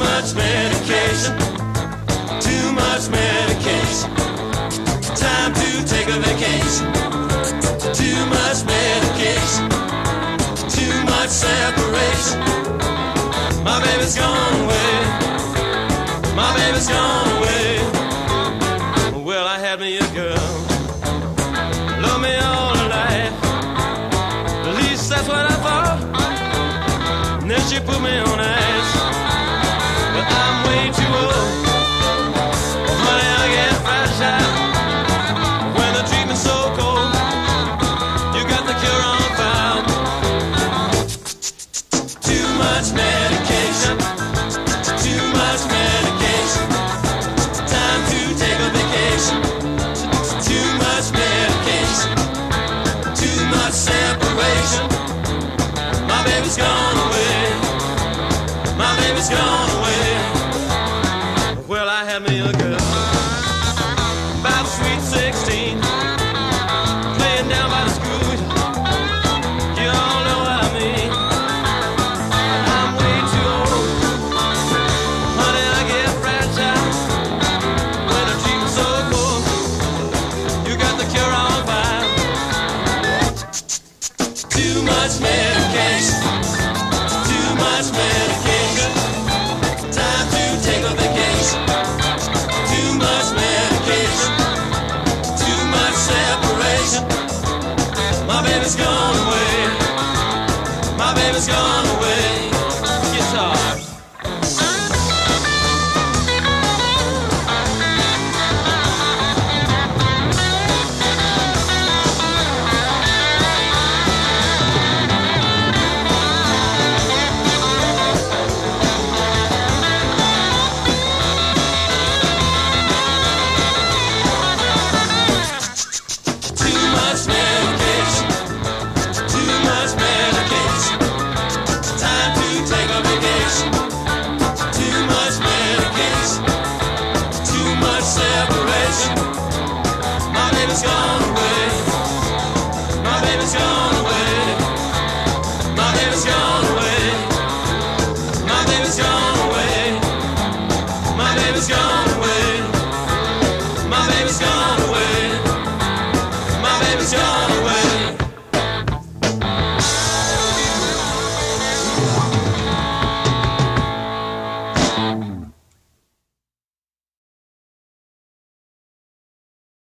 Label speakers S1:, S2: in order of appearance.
S1: much medication. Too much medication. Time to take a vacation. Too much medication. Too much separation. My baby's gone away. My baby's gone away. Well, I had me a girl. Love me all her life. At least that's what I thought. And then she put me baby's gone away. My baby's gone away. Well, I had me a girl. About sweet 16. Playing down by the school. You all know what I mean. I'm way too old. Honey, I get fragile. When the treatment's so cold. You got the cure on file. Too much medication. Baby's gone away. My baby's gone away. was gone.